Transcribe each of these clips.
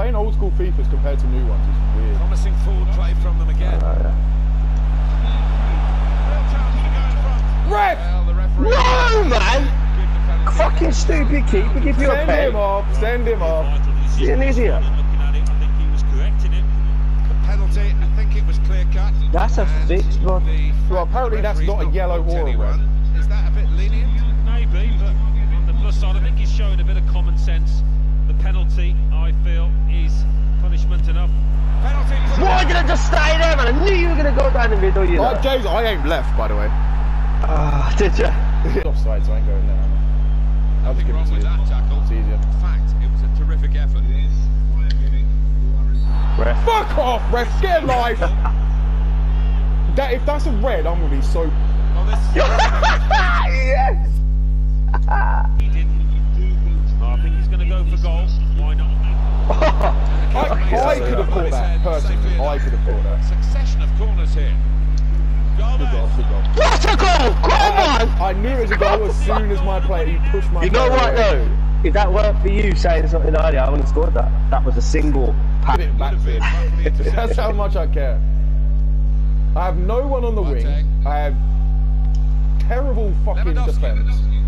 Playing old school FIFAs compared to new ones is weird. Promising forward play from them again. Oh, yeah. Ref! Well, the referee No, man! give the penalty. Fucking stupid keeper, give you a Send him off, send him off. You're an idiot. Looking at it, I think he was correct in it. The penalty, I think it was clear cut. That's a And fix, bro. Well, apparently that's not a yellow booked or a anyone, Is that a bit lenient? Maybe, but on the plus side, I think he's showing a bit of common sense. The penalty, I feel, is punishment enough. Penalty. Why did I just stay there, man? I knew you were going to go down the middle, you know. Oh, James, I ain't left, by the way. Ah, did you? Offside, so I ain't going there. am I? I'll just Nothing give it to you. that tackle. It's easier. In fact, it was a terrific effort. Ref. Fuck off, ref! Get a life! that, if that's a red, I'm gonna be so. Well, this yes! He didn't. I think he's going to go for goal. Why not? I, I could have caught that, personally. I could have caught that. succession of corners here. Good goal, good goal. What a goal! Come on! I knew it was a goal as soon as my player, he pushed my You know what, though? If that weren't for you saying something earlier, I wouldn't have scored that. That was a single pass. It Would have been, him. but for the That's how much I care. I have no one on the wing. I have terrible fucking defence.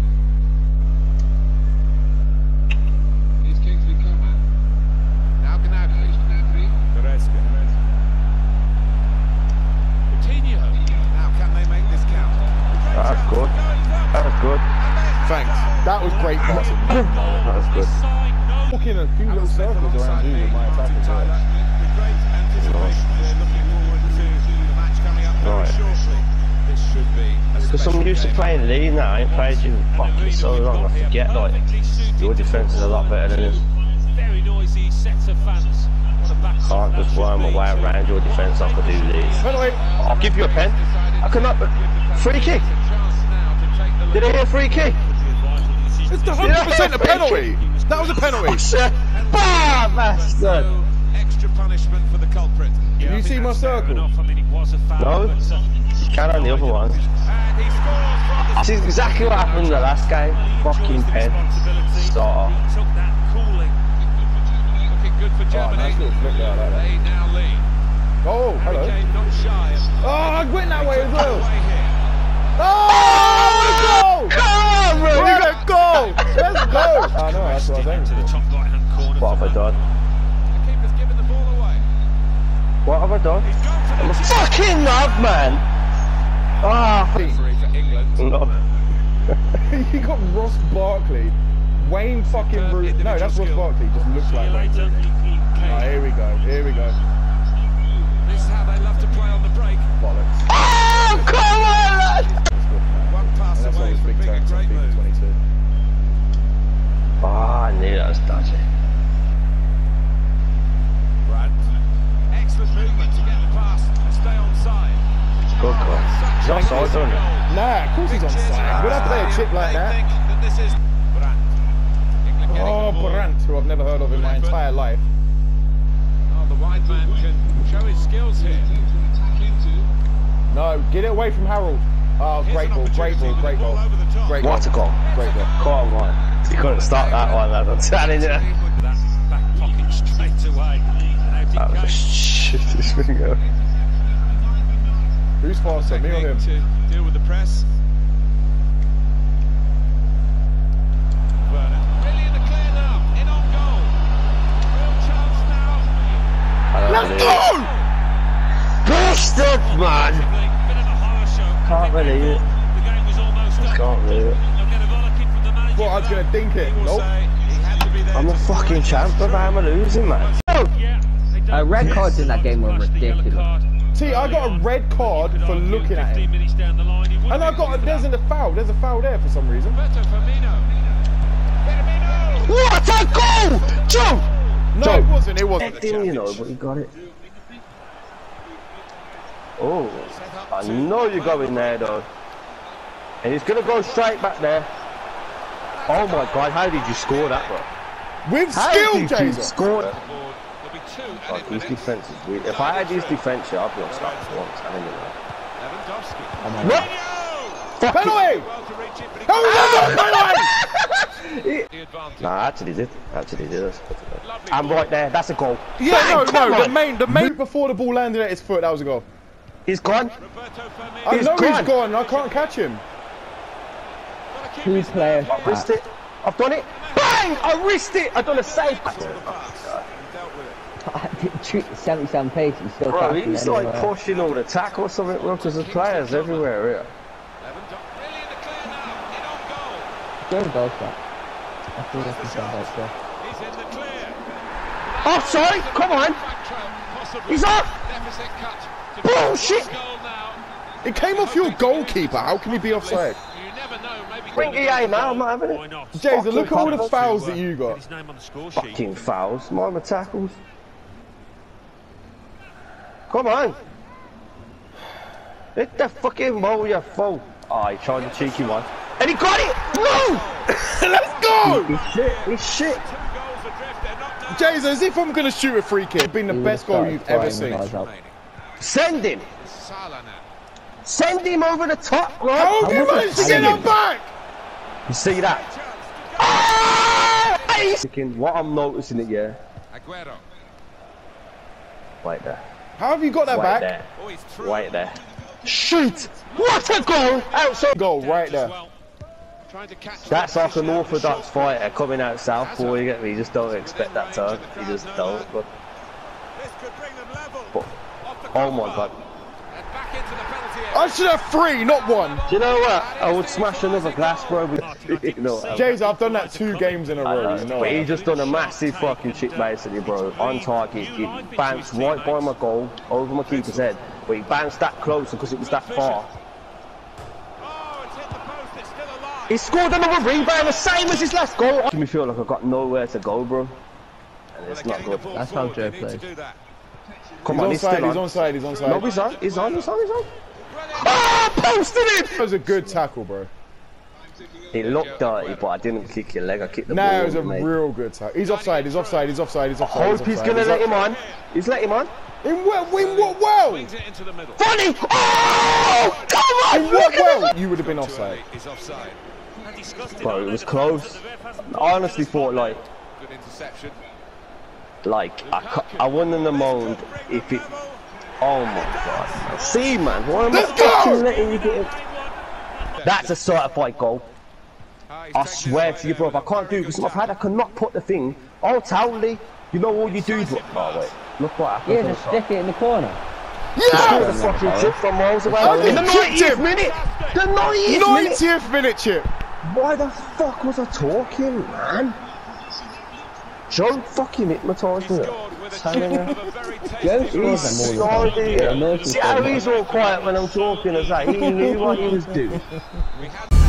Few little circles around you with my attack as well. with great anticipation, we're uh, looking forward to the match coming up very Right. shortly. This should be a Because I'm special used to game. playing League now, I ain't played you fucking so long, I forget, like, your defence is a lot better than his. Very noisy sets of fans. What a back Can't just worm my way around your defence like I do these. By the way, I'll give you a pen. I cannot, but free kick. Now to take the Did I hear free kick? it's the hundred percent a penalty. That was a penalty. Oh, shit. Bah, bastard. Extra punishment for the culprit. Can you see my circle? Enough. I mean, it was a foul. No. You can on the other one. And he scores from the This is exactly what happened in the last game. Fucking pen. Sort He took that cooling. looking good for Oh, Germany. nice little flick there, I like that. They now lead. Oh, hello. Not shy. Oh, I went that way as well. Oh, Come on, bro. You let's got go! Let's go! I know, that's what I was aiming to the for. top right-hand corner. What have I done? The keeper's given the ball away. What have I done? He's gone for I'm a the fucking love, man. Ah, referee for England. no. you got Ross Barkley, Wayne fucking Rooney. No, that's Ross Barkley. Just looks like Wayne later. Rooney. Oh, here we go. Here we go. This is how they love to play on the break. Bollocks. Oh, come he? Nah, of course he's on side. Would I play a chip like that? think that this is Brandt. England getting Oh, oh the. Brandt, who I've never heard of in my entire life. Oh, the wide man can show his skills here. No, get it away from Harold. Oh, Here's great an ball, great ball, great the ball. ball over the top. Great What a goal. goal. Great goal. Come on. You couldn't stop that one, lad. I'm telling you. That back pocket straight away. And out it That was the oh, goes. shittest thing. Who's faster, me or him? Technique to deal with the press. Werner. Really the clear now. In on goal. Real chance now. Let's believe it. go! Bastard, man. Bit of a horror show. Can't believe it. The game was almost Just up. can't believe it. They'll get a goal kick from the manager. What, I was going to dink it? He Nope. say he had to be there I'm a fucking champ, but I'm a losing, man. Yeah, Uh, red cards in that game were flash the yellow ridiculous. Card. See, I got a red card for looking at 15 him. minutes down the line, And I be got a, there's that. a foul. There's a foul there for some reason. Roberto Firmino. Firmino. What a goal! Joe! No, Joe. it wasn't. It wasn't. Didn't you know, but you got it. Oh, I know you're going there though. And he's gonna go straight back there. Oh my god, how did you score that, bro? With How skill, did you Jason. score that? Board. There'll two Like, added his minutes. defense is weird. If I had these defense, yeah, I'd be on start for once. I mean, Lewandowski. Oh what? Fuck Penalty! Well it, but How is that not penalty? Nah, I actually did. I actually did. Lovely I'm right there. That's a goal. Yeah, Bang, no, come no. The main, the main before the ball landed at his foot, that was a goal. He's gone. I He's know gone. he's gone. I can't catch him. Gotta keep Two his. I wrist it. I've done it. Bang! I wrist it. I done a save. pass. He dealt with it. Treat 77 pace, he's still Bro, he's than like pushing all the tackle or something. Bro, because there's players everywhere here. Lewandowski. Really in the clear now. In on goal. Go goal shot. I feel like he's got that He's in the clear. Oh, sorry. Come on. Back trail, possibly. He's off. Deficit cut. to Bullshit. It came off your goalkeeper. How can he be offside? You never know. Maybe. Bring EA now. I'm not having it. not? Jason, look at all the fouls that you got. His name on the score sheet. Fucking fouls. Mine were tackles. Come on. Hit the fucking ball, you fool. Oh, he tried the cheeky one. And he got it! No! Let's go! He's shit. He's shit. Two goals adrift. They're not down. Jason, as if I'm going to shoot a free kick. It's been the best goal you've ever seen. Send him. Send him over the top, right? How have you managed to get that back? You see that? Ah! What I'm noticing it, yeah. Aguero. Right there. How have you got that Right back? there. Oh. Right there. Shoot! What a goal! Outside. Goal right there. well. Trying to catch That's that like an of the orthodox fighter coming out southpaw, you get me? You just don't expect that turn. You just don't. But, This could bring them level. but oh my god. And back into the penalty area. I should have three, not one. Do you know what? I would smash another glass, bro. But, you know, I- Jason, I've done that two games in a row. know. You know but he just done a massive fucking shit basically, bro. On target, it bounced right by my goal, over my keeper's head. But he bounced that closer because it was that far. Oh, it's hit the post. It's still alive. He scored another rebound, the same as his last goal. Makes me feel like I've got nowhere to go, bro. And it's not good. That's how Joe plays. Come He's on, on he's side, still he's on. on side, he's on side. No, he's on, he's on, he's on, he's on. Ah, posted That was a good tackle, bro. It looked dirty, but I didn't kick your leg. I kicked the Nah, ball. it was a mate. real good tackle. He's offside, he's offside, he's offside, he's offside. Hope he's gonna let him on. He's let him on. In what, in what well? Wings it into the middle. Funny! Oh! Come on! In what at well? that! You would have been offside. Is offside. And discussed it Bro, it was close. fact that the ref hasn't I honestly thought like, Good interception. like I, I wouldn't have moaned if it. Oh my god! man. See, man, why am I Let's go! fucking letting you get it? That's a certified goal. Ah, he's I swear to you, bro, if I can't do it because my pad, I cannot put the thing. Oh, Towley, you know all you do is. Oh wait, look what happened. Yeah, to just the stick it in the corner. Scored the Yeah! fucking chip from miles away. How In the did you kick 90th him? minute! The 90th minute! 90th minute chip. Why the fuck was I talking, man? Joe fucking hypnotised me. Scored with a Telling chip you. of a very Joe tasty scores He's them all sorry. See how he's all quiet when I'm talking as that. He knew what he was doing. We had